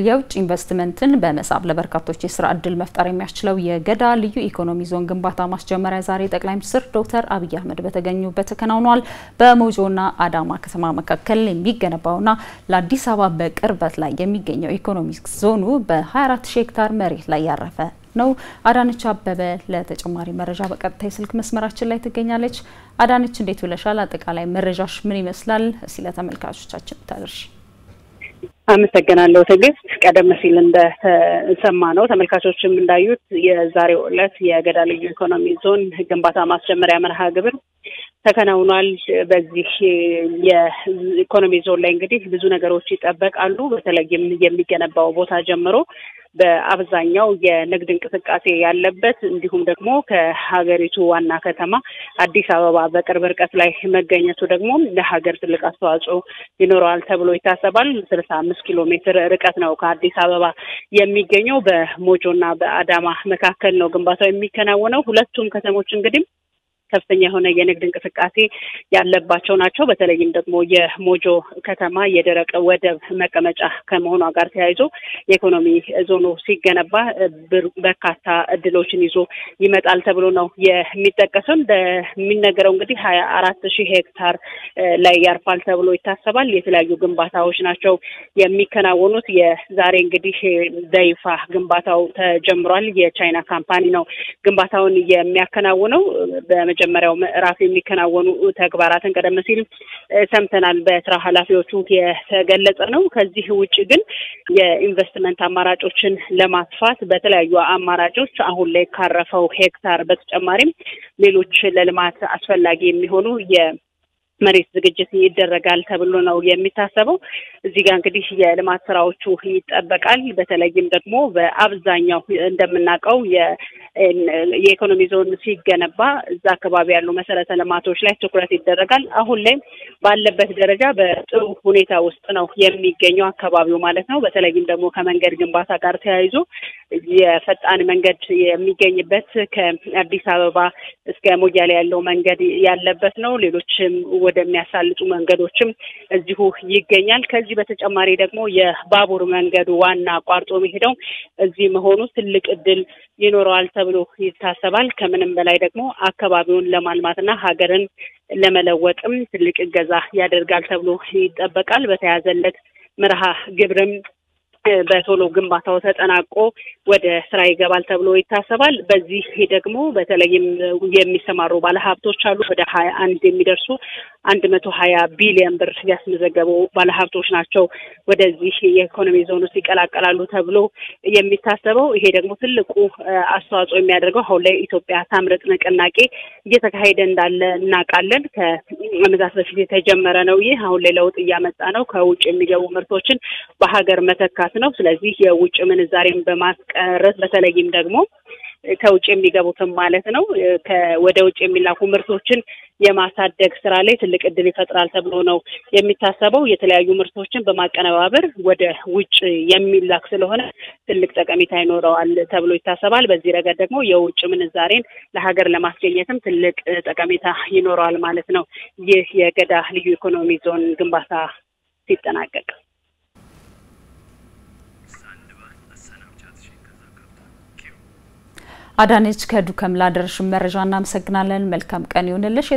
የውጭ ኢንቨስትመንትን በመሳብ ለበርካቶች የስራ እድል መፍጠር የሚያስችለው የገዳ ልዩ ኢኮኖሚ ዞን ግንባታ ማስጀመሪያ ዛሬ ጠቅላይ ሚኒስትር ዶክተር አብይ አህመድ በተገኙበት ተከናውኗል። በሞጆና አዳማ ከተማ መካከል የሚገነባውና ለአዲስ አበባ በቅርበት ላይ የሚገኘው ኢኮኖሚ ዞኑ በ24 ሺህ ሄክታር መሬት ላይ ያረፈ ነው። አዳነች አበበ ለተጨማሪ መረጃ በቀጥታ የስልክ መስመራችን ላይ ትገኛለች። አዳነች እንዴት ውለሻል? አጠቃላይ መረጃሽ ምን ይመስላል? እስኪ ለተመልካቾቻችን ታደርሽ። አመሰግናለሁ ትዕግስት። ቀደም ሲል እንደሰማ ነው ተመልካቾችም እንዳዩት የዛሬው ዕለት የገዳ ልዩ ኢኮኖሚ ዞን ግንባታ ማስጀመሪያ መርሃ ግብር ተከናውኗል። በዚህ የኢኮኖሚ ዞን ላይ እንግዲህ ብዙ ነገሮች ይጠበቃሉ። በተለይም የሚገነባው ቦታ ጀምሮ በአብዛኛው የንግድ እንቅስቃሴ ያለበት እንዲሁም ደግሞ ከሀገሪቱ ዋና ከተማ አዲስ አበባ በቅርብ ርቀት ላይ መገኘቱ ደግሞ ለሀገር ትልቅ አስተዋጽኦ ይኖረዋል ተብሎ ይታሰባል። ስልሳ አምስት ኪሎ ሜትር ርቀት ነው ከአዲስ አበባ የሚገኘው። በሞጆና በአዳማ መካከል ነው ግንባታው የሚከናወነው። ሁለቱም ከተሞች እንግዲህ ከፍተኛ የሆነ የንግድ እንቅስቃሴ ያለባቸው ናቸው። በተለይም ደግሞ የሞጆ ከተማ የደረቅ ወደብ መቀመጫ ከመሆኗ ጋር ተያይዞ የኢኮኖሚ ዞኑ ሲገነባ በርካታ እድሎችን ይዞ ይመጣል ተብሎ ነው የሚጠቀሰው። እንደሚነገረው እንግዲህ ሀያ አራት ሺህ ሄክታር ላይ ያርፋል ተብሎ ይታሰባል። የተለያዩ ግንባታዎች ናቸው የሚከናወኑት። የዛሬ እንግዲህ በይፋ ግንባታው ተጀምሯል። የቻይና ካምፓኒ ነው ግንባታውን የሚያከናውነው። በመጀመሪያው ምዕራፍ የሚከናወኑ ተግባራትን ቀደም ሲል ሰምተናል፣ በስራ ኃላፊዎቹ የተገለጸ ነው። ከዚህ ውጭ ግን የኢንቨስትመንት አማራጮችን ለማስፋት በተለያዩ አማራጮች አሁን ላይ ካረፈው ሄክታር በተጨማሪም ሌሎች ለልማት አስፈላጊ የሚሆኑ የ መሬት ዝግጅት ይደረጋል ተብሎ ነው የሚታሰበው። እዚህ ጋር እንግዲህ የልማት ስራዎቹ ይጠበቃል። በተለይም ደግሞ በአብዛኛው እንደምናውቀው የኢኮኖሚ ዞን ሲገነባ እዛ አካባቢ ያሉ መሰረተ ልማቶች ላይ ትኩረት ይደረጋል። አሁን ላይ ባለበት ደረጃ በጥሩ ሁኔታ ውስጥ ነው የሚገኘው አካባቢው ማለት ነው። በተለይም ደግሞ ከመንገድ ግንባታ ጋር ተያይዞ የፈጣን መንገድ የሚገኝበት ከአዲስ አበባ እስከ ሞያሌ ያለው መንገድ ያለበት ነው። ሌሎችም ወደሚያሳልጡ መንገዶችም እዚሁ ይገኛል። ከዚህ በተጨማሪ ደግሞ የባቡር መንገዱ ዋና አቋርጦ የሚሄደው እዚህ መሆኑ ትልቅ እድል ይኖረዋል ተብሎ ይታሰባል። ከምንም በላይ ደግሞ አካባቢውን ለማልማትና ሀገርን ለመለወጥም ትልቅ እገዛ ያደርጋል ተብሎ ይጠበቃል። በተያዘለት መርሃ ግብርም በቶሎ ግንባታው ተጠናቆ ወደ ስራ ይገባል ተብሎ ይታሰባል። በዚህ ደግሞ በተለይም የሚሰማሩ ባለሀብቶች አሉ። ወደ ሀያ አንድ የሚደርሱ አንድ መቶ ሀያ ቢሊዮን ብር ያስመዘገቡ ባለሀብቶች ናቸው ወደዚህ የኢኮኖሚ ዞን ውስጥ ይቀላቀላሉ ተብሎ የሚታሰበው። ይሄ ደግሞ ትልቁ አስተዋጽኦ የሚያደርገው አሁን ላይ ኢትዮጵያ ታምርት ንቅናቄ እየተካሄደ እንዳለ እናውቃለን። ከዓመታት በፊት የተጀመረ ነው። ይህ አሁን ላይ ለውጥ እያመጣ ነው። ከውጭ የሚገቡ ምርቶችን በሀገር መተካት ነው። ስለዚህ የውጭ ምንዛሬን በማስቀረት በተለይም ደግሞ ከውጭ የሚገቡትም ማለት ነው ወደ ውጭ የሚላኩ ምርቶችን የማሳደግ ስራ ላይ ትልቅ እድል ይፈጥራል ተብሎ ነው የሚታሰበው። የተለያዩ ምርቶችን በማቀነባበር ወደ ውጭ የሚላክ ስለሆነ ትልቅ ጠቀሜታ ይኖረዋል ተብሎ ይታሰባል። በዚህ ረገድ ደግሞ የውጭ ምንዛሬን ለሀገር ለማስገኘትም ትልቅ ጠቀሜታ ይኖረዋል ማለት ነው። ይህ የገዳ ልዩ ኢኮኖሚ ዞን ግንባታ ሲጠናቀቅ አዳነች ከዱከም ላደረሽን መረጃ እናመሰግናለን። መልካም ቀን ይሁንልሽ።